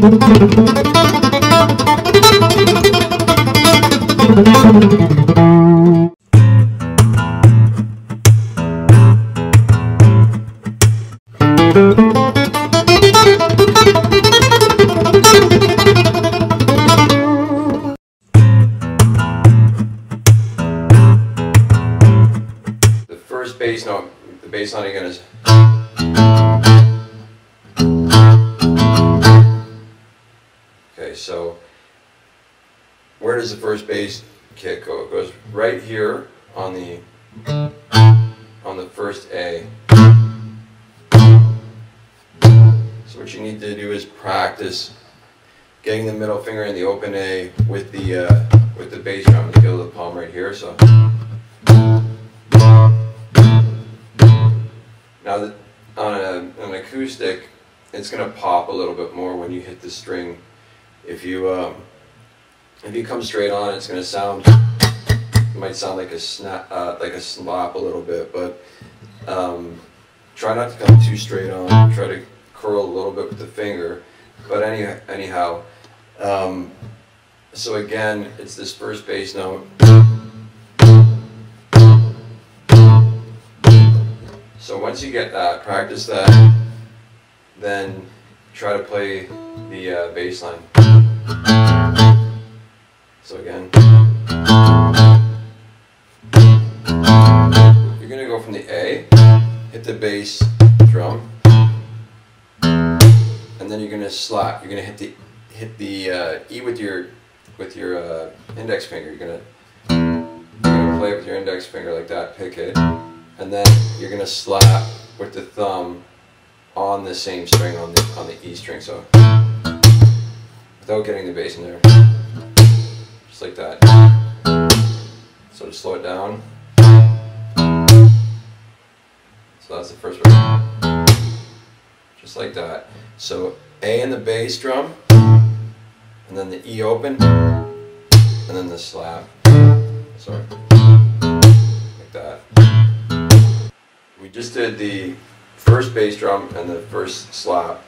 Thank you. Where does the first bass kick go? It goes right here on the on the first A. So what you need to do is practice getting the middle finger in the open A with the uh, with the bass drum, the heel of the palm right here. So. Now, that on a, an acoustic, it's going to pop a little bit more when you hit the string. If you um, if you come straight on, it's going to sound. It might sound like a snap, uh, like a slap a little bit, but um, try not to come too straight on. Try to curl a little bit with the finger. But any anyhow, um, so again, it's this first bass note. So once you get that, practice that, then try to play the uh, bass line. So again, you're gonna go from the A, hit the bass drum, and then you're gonna slap. You're gonna hit the hit the uh, E with your with your uh, index finger. You're gonna you're gonna play with your index finger like that. Pick it and then you're gonna slap with the thumb on the same string on the on the E string. So without getting the bass in there, just like that. So to slow it down. So that's the first one. Just like that. So A in the bass drum, and then the E open, and then the slap. Sorry. Like that. We just did the first bass drum and the first slap.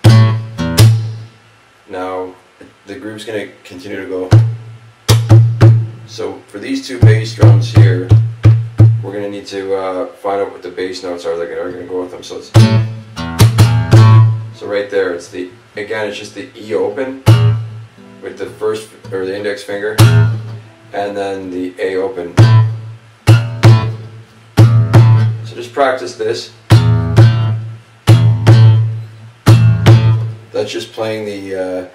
Now the going to continue to go. So for these two bass drums here, we're going to need to uh, find out what the bass notes are that are going to go with them. So it's so right there, it's the again, it's just the E open with the first or the index finger, and then the A open. So just practice this. That's just playing the uh,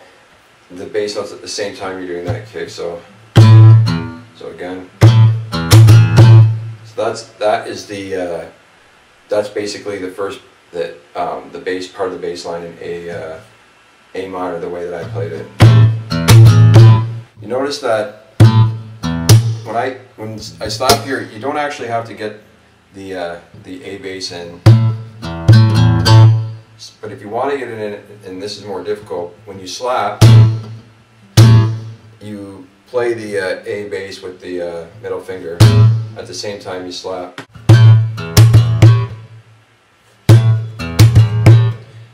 the bass notes at the same time you're doing that kick. So so again. So that's that is the uh, that's basically the first that um, the bass part of the bass line in A uh, A minor the way that I played it. You notice that when I when I stop here, you don't actually have to get the uh, the A bass in. But if you want to get it in, and this is more difficult, when you slap, you play the uh, A bass with the uh, middle finger at the same time you slap.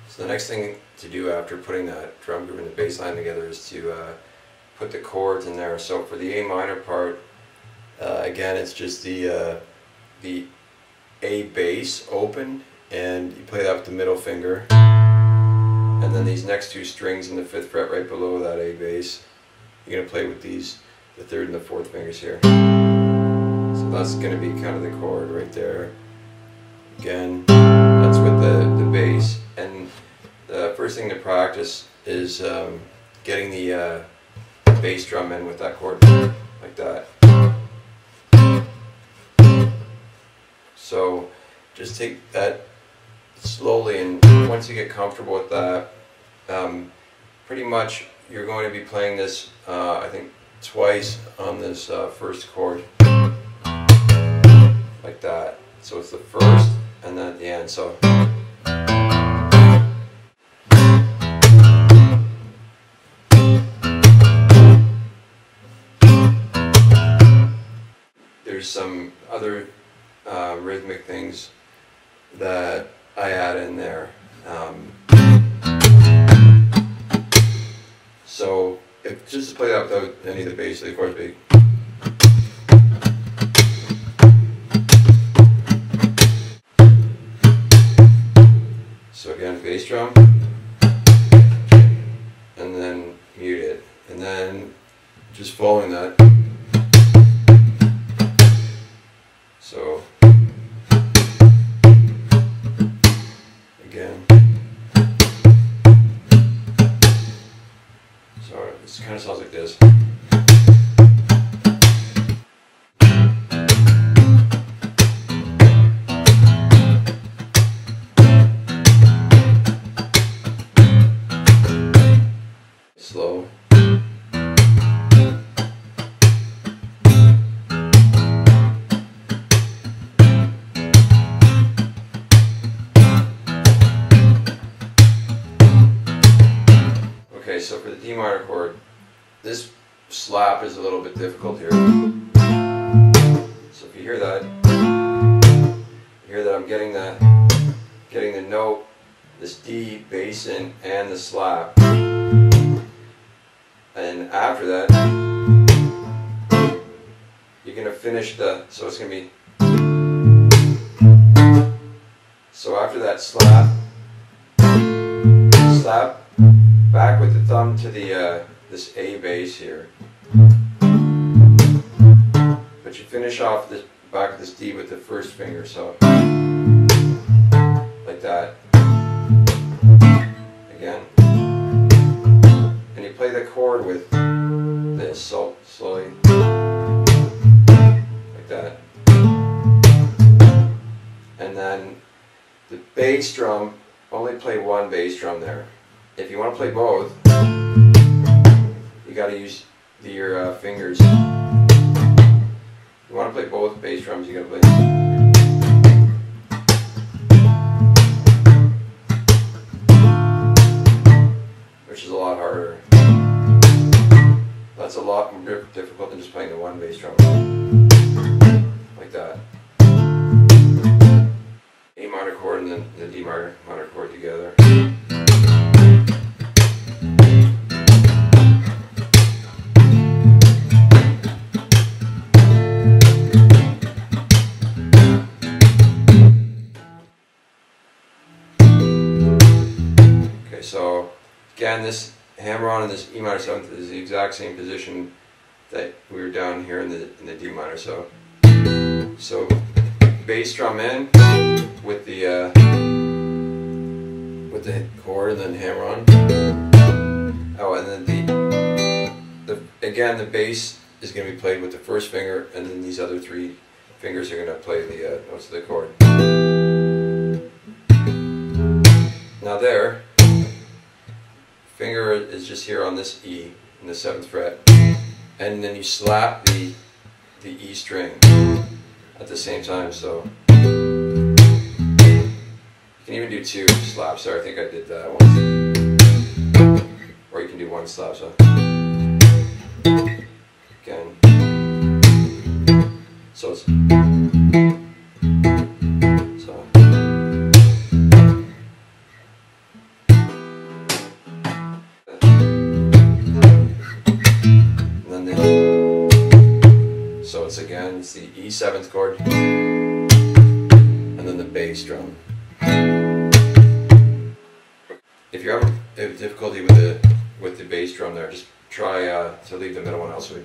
So the next thing to do after putting that drum groove and the bass line together is to uh, put the chords in there. So for the A minor part, uh, again it's just the uh, the A bass open and you play that with the middle finger. And then these next two strings in the fifth fret right below that A bass, you're going to play with these, the third and the fourth fingers here. So that's going to be kind of the chord right there. Again, that's with the, the bass. And the first thing to practice is um, getting the uh, bass drum in with that chord, like that. So just take that slowly and once you get comfortable with that, um, pretty much you're going to be playing this, uh, I think, twice on this uh, first chord. Like that. So it's the first and then the end. So. There's some other uh, rhythmic things that I add in there. Um, just to play that without any of the bass, of course, big. So again, bass drum, and then mute it, and then just following that. This kind of sounds like this. Is a little bit difficult here. So if you hear that, you hear that I'm getting the getting the note, this D bass in and the slap. And after that, you're gonna finish the so it's gonna be so after that slap slap back with the thumb to the uh, this A bass here. But you finish off the back of this D with the first finger, so like that. Again. And you play the chord with this, so slowly. Like that. And then the bass drum, only play one bass drum there if you want to play both, you got to use your uh, fingers. You want to play both bass drums, you got to play. Which is a lot harder. That's a lot more difficult than just playing the one bass drum. Like that. A minor chord and then the D minor, minor chord together. Again, this hammer on and this E minor seventh is the exact same position that we were down here in the in the D minor. So, so bass drum in with the uh, with the chord and then hammer on. Oh, and then the the again the bass is going to be played with the first finger, and then these other three fingers are going to play the uh, notes of the chord. Now there, finger is just here on this E in the seventh fret, and then you slap the the E string at the same time. So you can even do two slaps there. I think I did that once, or you can do one slap. So again, so it's the E seventh chord, and then the bass drum. If you're having difficulty with the with the bass drum there, just try uh, to leave the middle one out. So